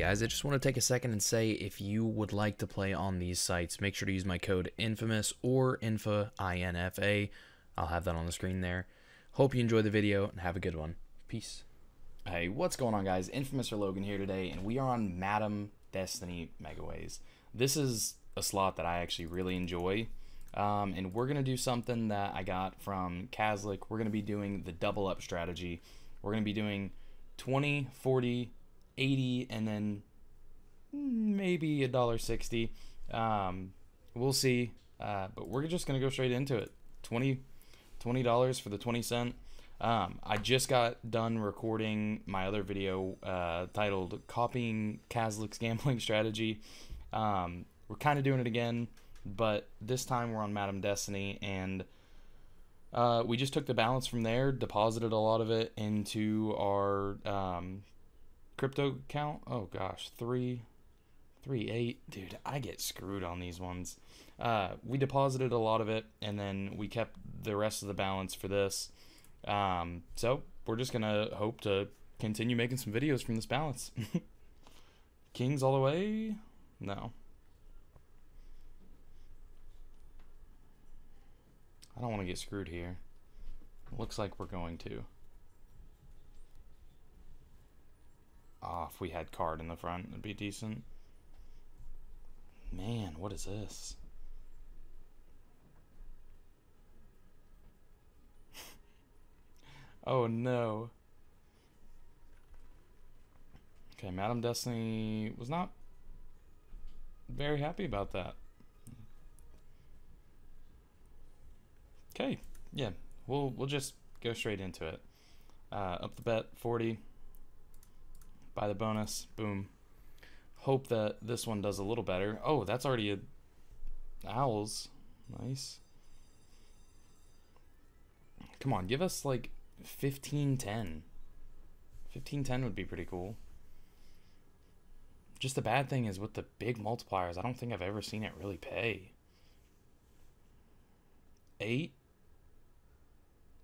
guys, I just want to take a second and say if you would like to play on these sites, make sure to use my code INFAMOUS or INFA, I-N-F-A. I'll have that on the screen there. Hope you enjoyed the video and have a good one. Peace. Hey, what's going on guys? Infamous or Logan here today, and we are on Madame Destiny Megaways. This is a slot that I actually really enjoy, um, and we're going to do something that I got from Kazlik. We're going to be doing the double up strategy. We're going to be doing 20, 40, 80 and then maybe a dollar 60 um, we'll see. Uh, but we're just gonna go straight into it. 20 dollars for the 20 cent. Um, I just got done recording my other video uh, titled copying Kazlik's gambling strategy. Um, we're kind of doing it again but this time we're on Madame Destiny and uh, we just took the balance from there, deposited a lot of it into our um, crypto count. Oh gosh, three, three eight, dude. I get screwed on these ones. Uh, we deposited a lot of it, and then we kept the rest of the balance for this. Um, so we're just gonna hope to continue making some videos from this balance. Kings all the way? No. I don't want to get screwed here. Looks like we're going to. Oh, if we had card in the front, it'd be decent. Man, what is this? oh no. Okay, Madame Destiny was not very happy about that. Okay, yeah, we'll we'll just go straight into it. Uh, up the bet, 40 the bonus, boom. Hope that this one does a little better. Oh, that's already a owls. Nice. Come on, give us like 1510. 1510 would be pretty cool. Just the bad thing is with the big multipliers, I don't think I've ever seen it really pay. 8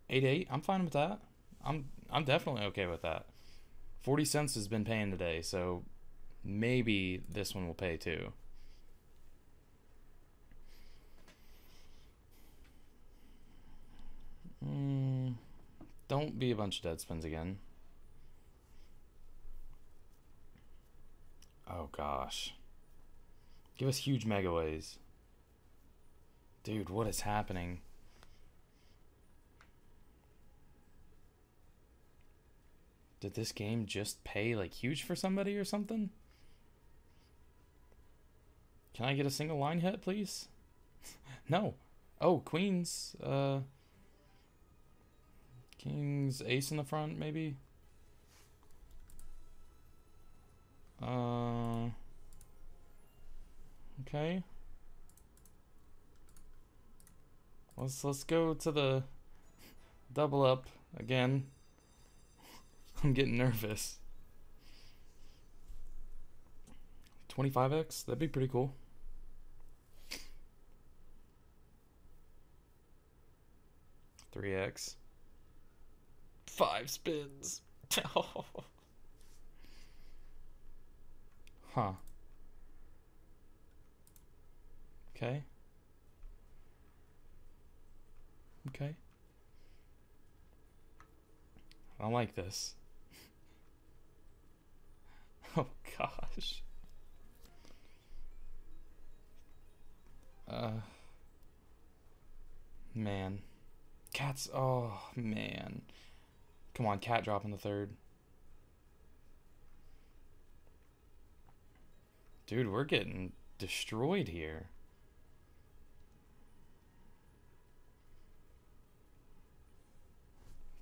8 8, I'm fine with that. I'm I'm definitely okay with that. 40 cents has been paying today, so maybe this one will pay too. Mm, don't be a bunch of dead spins again. Oh gosh. Give us huge megaways. Dude, what is happening? Did this game just pay like huge for somebody or something? Can I get a single line hit, please? no. Oh, queens. Uh, kings, ace in the front, maybe. Uh, okay. Let's let's go to the double up again. I'm getting nervous. 25x? That'd be pretty cool. Three X. Five spins. huh. Okay. Okay. I don't like this. Oh gosh. Uh man. Cats oh man. Come on, cat drop in the third. Dude, we're getting destroyed here.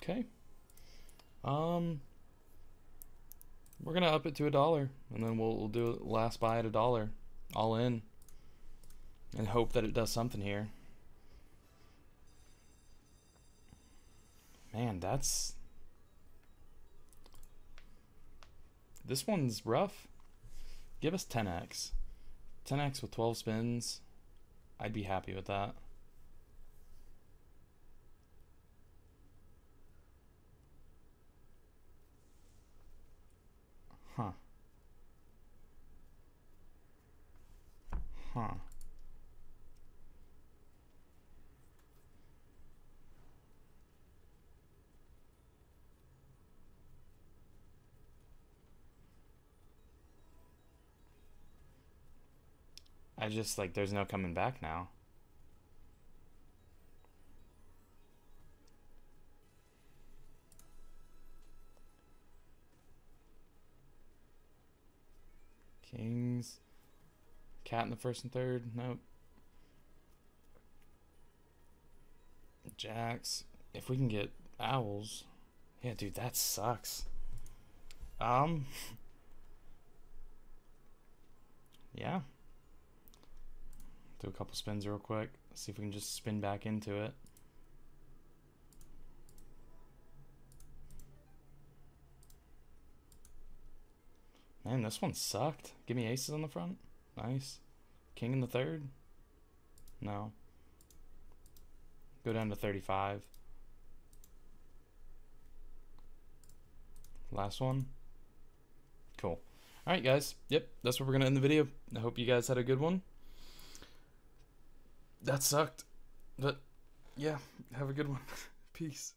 Okay. Um we're gonna up it to a dollar, and then we'll, we'll do last buy at a dollar, all in, and hope that it does something here. Man, that's this one's rough. Give us 10x, 10x with 12 spins. I'd be happy with that. Huh. Huh. I just like there's no coming back now. Kings. Cat in the first and third. Nope. Jacks. If we can get owls. Yeah, dude, that sucks. Um. Yeah. Do a couple spins real quick. See if we can just spin back into it. Man, this one sucked. Give me aces on the front. Nice. King in the third? No. Go down to 35. Last one. Cool. Alright, guys. Yep, that's where we're going to end the video. I hope you guys had a good one. That sucked. But, yeah, have a good one. Peace.